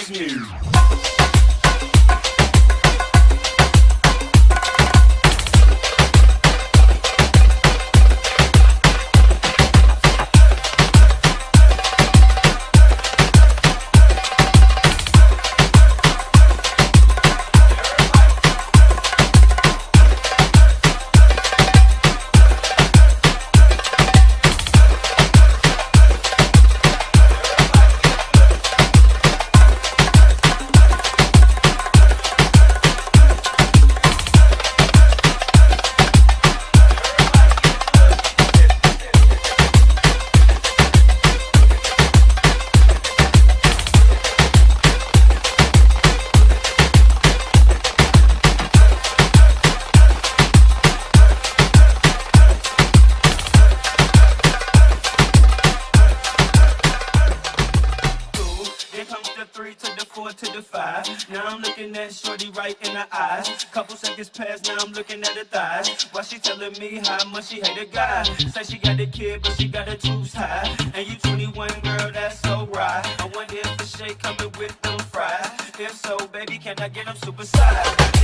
something new. Three to the four to the five. Now I'm looking at Shorty right in the eyes. Couple seconds pass, now I'm looking at her thighs. While she telling me how much she hate a guy. Say she got a kid, but she got her tubes high. And you 21, girl, that's so right. I wonder if the shake coming with them fries. If so, baby, can I get them super size?